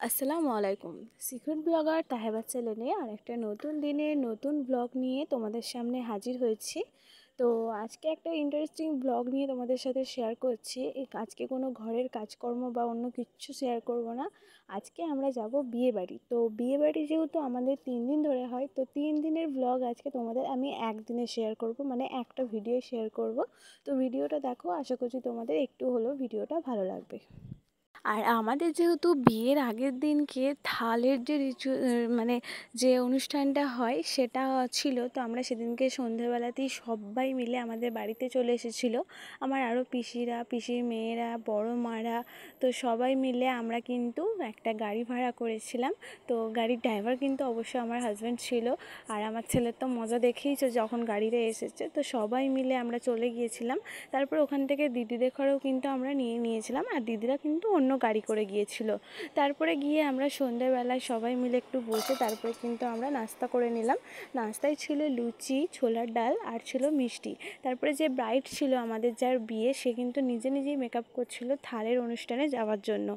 আসসালামু আলাইকুম। Secret blogger তাহেবা চ্যানেলে আর একটা নতুন দিনে নতুন ব্লগ নিয়ে তোমাদের সামনে হাজির হয়েছি। তো আজকে একটা ইন্টারেস্টিং ব্লগ নিয়ে তোমাদের সাথে শেয়ার করছি। আজকে কোনো ঘরের কাজকর্ম বা অন্য কিছু শেয়ার করব না। আজকে আমরা যাব বিয়ে বাড়ি। তো বিয়ে বাড়ি যেহেতু আমাদের তিন দিন ধরে হয়, তো তিন দিনের ব্লগ আজকে তোমাদের আমি একদিনে শেয়ার করব মানে একটা ভিডিও শেয়ার করব। তো ভিডিওটা দেখো, আশা করছি তোমাদের একটু হলেও ভিডিওটা ভালো লাগবে। আর আমাদের যেহেতু বিয়ের আগের দিনকে থালের যে রিচু মানে যে অনুষ্ঠানটা হয় সেটা ছিল, তো আমরা সেদিনকে সন্ধেবেলাতেই সবাই মিলে আমাদের বাড়িতে চলে এসেছিল। আমার আরও পিসিরা, পিসির মেয়েরা, বড় মারা, তো সবাই মিলে আমরা কিন্তু একটা গাড়ি ভাড়া করেছিলাম। তো গাড়ির ড্রাইভার কিন্তু অবশ্যই আমার হাজব্যান্ড ছিল আর আমার ছেলের তো মজা দেখেইছে যখন গাড়িতে এসেছে। তো সবাই মিলে আমরা চলে গিয়েছিলাম। তারপর ওখান থেকে দিদিদের ঘরেও কিন্তু আমরা নিয়ে নিয়েছিলাম। আর দিদিরা কিন্তু অন্য গাড়ি করে গিয়েছিল। তারপরে গিয়ে আমরা সন্ধ্যেবেলায় সবাই মিলে একটু বসে তারপরে কিন্তু আমরা নাস্তা করে নিলাম। নাস্তায় ছিল লুচি, ছোলার ডাল আর ছিল মিষ্টি। তারপরে যে ব্রাইড ছিল আমাদের যার বিয়ে, সে কিন্তু নিজে নিজেই মেকআপ করছিল থালের অনুষ্ঠানে যাওয়ার জন্য।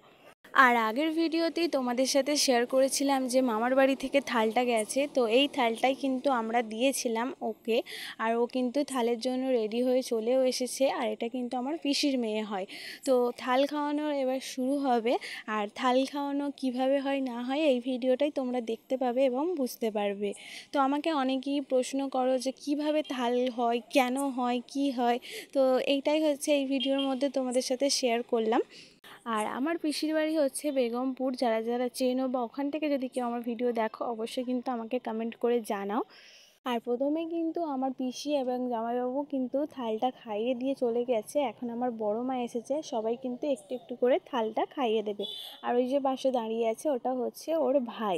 আর আগের ভিডিওতেই তোমাদের সাথে শেয়ার করেছিলাম যে মামার বাড়ি থেকে থালটা গেছে, তো এই থালটাই কিন্তু আমরা দিয়েছিলাম ওকে। আর ও কিন্তু থালের জন্য রেডি হয়ে চলেও এসেছে, আর এটা কিন্তু আমার পিসির মেয়ে হয়। তো থাল খাওয়ানোর এবার শুরু হবে, আর থাল খাওয়ানো কীভাবে হয় না হয় এই ভিডিওটাই তোমরা দেখতে পাবে এবং বুঝতে পারবে। তো আমাকে অনেকেই প্রশ্ন করো যে কীভাবে থাল হয়, কেন হয়, কি হয়? তো এইটাই হচ্ছে এই ভিডিওর মধ্যে তোমাদের সাথে শেয়ার করলাম। আর আমার পিসির বাড়ি হচ্ছে বেগমপুর, যারা যারা চেনো বা ওখান থেকে যদি কেউ আমার ভিডিও দেখো, অবশ্যই কিন্তু আমাকে কমেন্ট করে জানাও। আর প্রথমে কিন্তু আমার পিসি এবং জামাইবাবু কিন্তু থালটা খাইয়ে দিয়ে চলে গেছে। এখন আমার বড় মা এসেছে, সবাই কিন্তু একটু একটু করে থালটা খাইয়ে দেবে। আর ওই যে পাশে দাঁড়িয়ে আছে, ওটা হচ্ছে ওর ভাই।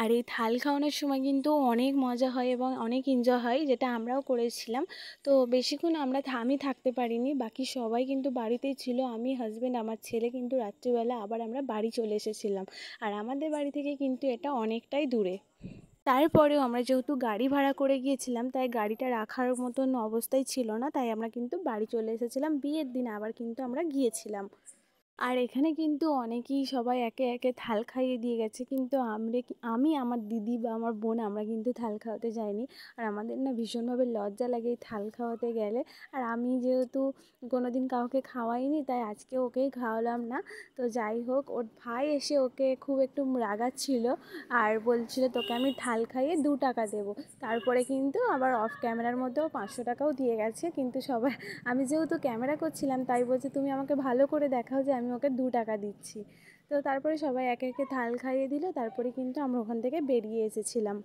আর এই থাল খাওয়ানোর সময় কিন্তু অনেক মজা হয় এবং অনেক এনজয় হয়, যেটা আমরাও করেছিলাম। তো বেশিক্ষণ আমরা আমি থাকতে পারিনি, বাকি সবাই কিন্তু বাড়িতেই ছিল, আমি হাজব্যান্ড আমার ছেলে কিন্তু রাত্রিবেলা আবার আমরা বাড়ি চলে এসেছিলাম। আর আমাদের বাড়ি থেকে কিন্তু এটা অনেকটাই দূরে। তারপরেও আমরা যেহেতু গাড়ি ভাড়া করে গিয়েছিলাম, তাই গাড়িটা রাখার মতন অবস্থায় ছিল না, তাই আমরা কিন্তু বাড়ি চলে এসেছিলাম। বিয়ের দিন আবার কিন্তু আমরা গিয়েছিলাম। আর এখানে কিন্তু অনেকেই সবাই একে একে থাল খাইয়ে দিয়ে গেছে। কিন্তু আমরা আমি, আমার দিদি বা আমার বোন আমরা কিন্তু থাল খাওয়াতে যাইনি। আর আমাদের না ভীষণভাবে লজ্জা লাগে এই থাল খাওয়াতে গেলে। আর আমি যেহেতু কোনো দিন কাউকে খাওয়াইনি, তাই আজকে ওকেই খাওয়ালাম না। তো যাই হোক, ওর ভাই এসে ওকে খুব একটু রাগাচ্ছিল। আর বলছিল, তোকে আমি থাল খাইয়ে দু টাকা দেবো। তারপরে কিন্তু আবার অফ ক্যামেরার মধ্যেও পাঁচশো টাকাও দিয়ে গেছে। কিন্তু সবাই, আমি যেহেতু ক্যামেরা করছিলাম, তাই বলছে, তুমি আমাকে ভালো করে দেখাও যে আমি ওকে দু টাকা দিচ্ছি। তো তারপরে সবাই একে একে থাল খাইয়ে দিল, তারপরে কিন্তু আমরা ওখান থেকে বেরিয়ে এসেছিলাম।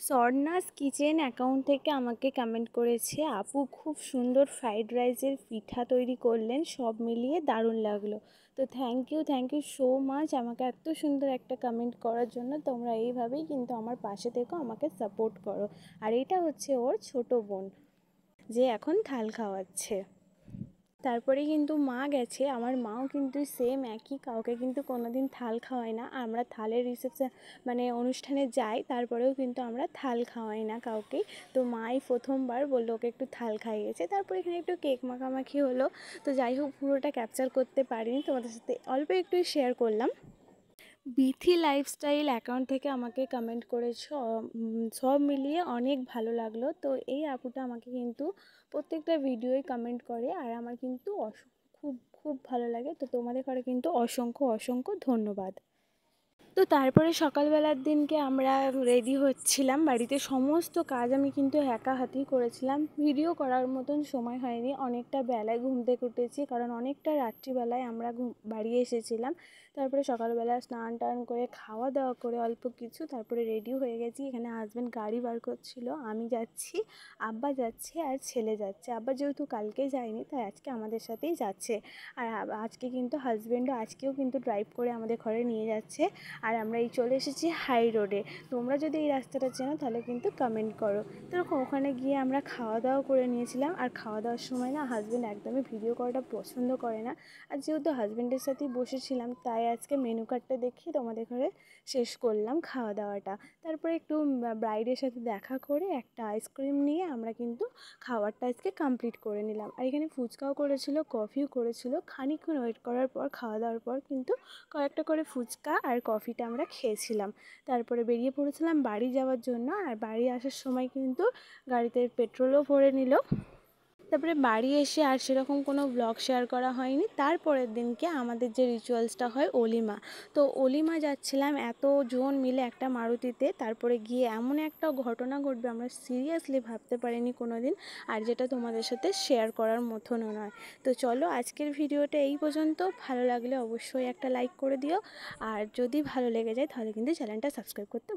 স্বর্ণাস কিচেন অ্যাকাউন্ট থেকে আমাকে কমেন্ট করেছে, আপু খুব সুন্দর ফ্রাইড রাইসের পিঠা তৈরি করলেন, সব মিলিয়ে দারুণ লাগল। তো thank you thank you so much আমাকে এত সুন্দর একটা কমেন্ট করার জন্য, তোমরা এইভাবেই কিন্তু আমার পাশে থেকেও আমাকে সাপোর্ট করো। আর এটা হচ্ছে ওর ছোট বোন, যে এখন থাল খাওয়াচ্ছে। তারপরে কিন্তু মা গেছে, আমার মাও কিন্তু সেম একই, কাউকে কিন্তু কোনো দিন থাল খাওয়াই না। আমরা থালের রিসেপশন মানে অনুষ্ঠানে যাই, তারপরেও কিন্তু আমরা থাল খাওয়াই না কাউকে। তো মাই প্রথমবার বলল, ওকে একটু থাল খাইয়েছে। তারপরে এখানে একটু কেক মাখামাখি হলো। তো যাই হোক, পুরোটা ক্যাপচার করতে পারিনি, তোমাদের সাথে অল্প একটু শেয়ার করলাম। বিথি লাইফস্টাইল অ্যাকাউন্ট থেকে আমাকে কমেন্ট করেছ সব মিলিয়ে অনেক ভালো লাগল। তো এই আপুটা আমাকে কিন্তু প্রত্যেকটা ভিডিওই কমেন্ট করে আর আমার কিন্তু খুব খুব ভালো লাগে। তো তোমাদের ঘরে কিন্তু অসংখ্য অসংখ্য ধন্যবাদ। তো তারপরে সকালবেলার দিনকে আমরা রেডি হচ্ছিলাম। বাড়িতে সমস্ত কাজ আমি কিন্তু একা হাতেই করেছিলাম। ভিডিও করার মতন সময় হয়নি। অনেকটা বেলায় ঘুম থেকে উঠেছি, কারণ অনেকটা রাত্রিবেলায় আমরা ঘুম, বাড়ি এসেছিলাম। তারপরে সকালবেলা স্নান টান করে, খাওয়া দাওয়া করে অল্প কিছু, তারপরে রেডি হয়ে গেছি। এখানে হাজব্যান্ড গাড়ি বার করছিল, আমি যাচ্ছি, আব্বা যাচ্ছে আর ছেলে যাচ্ছে। আব্বা যেহেতু কালকে যায়নি, তাই আজকে আমাদের সাথেই যাচ্ছে। আর আজকে কিন্তু হাজব্যান্ডও আজকেও কিন্তু ড্রাইভ করে আমাদের ঘরে নিয়ে যাচ্ছে। আর আমরা এই চলে এসেছি হাই রোডে। তোমরা যদি এই রাস্তাটা চেনো তাহলে কিন্তু কমেন্ট করো। তো ওখানে গিয়ে আমরা খাওয়া দাওয়া করে নিয়েছিলাম। আর খাওয়া দাওয়ার সময় না হাজব্যান্ড একদমই ভিডিও করাটা পছন্দ করে না। আর যেহেতু হাজব্যান্ডের সাথেই বসেছিলাম, তাই আজকে মেনু কার্ডটা দেখি তোমাদের ঘরে শেষ করলাম খাওয়া দাওয়াটা তারপরে একটু ব্রাইডের সাথে দেখা করে একটা আইসক্রিম নিয়ে আমরা কিন্তু খাবারটা আজকে কমপ্লিট করে নিলাম। আর এখানে ফুচকাও করেছিল কফিও করেছিল। খানিকক্ষণ ওয়েট করার পর খাওয়া দাওয়ার পর কিন্তু কয়েকটা করে ফুচকা আর কফিটা আমরা খেয়েছিলাম। তারপরে বেরিয়ে পড়েছিলাম বাড়ি যাওয়ার জন্য। আর বাড়ি আসার সময় কিন্তু গাড়িতে পেট্রোলও ভরে নিল। তারপরে বাড়ি এসে আর সেরকম কোনো ব্লগ শেয়ার করা হয়নি। তারপরের দিনকে আমাদের যে রিচুয়ালসটা হয় অলিমা। তো অলিমা যাচ্ছিলাম এতজন মিলে একটা মারুতিতে। তারপরে গিয়ে এমন একটা ঘটনা ঘটবে, আমরা সিরিয়াসলি ভাবতে পারিনি কোনো দিন আর যেটা তোমাদের সাথে শেয়ার করার মতনও নয়। তো চলো আজকের ভিডিওটা এই পর্যন্ত। ভালো লাগলে অবশ্যই একটা লাইক করে দিও। আর যদি ভালো লেগে যায় তাহলে কিন্তু চ্যানেলটা সাবস্ক্রাইব করতে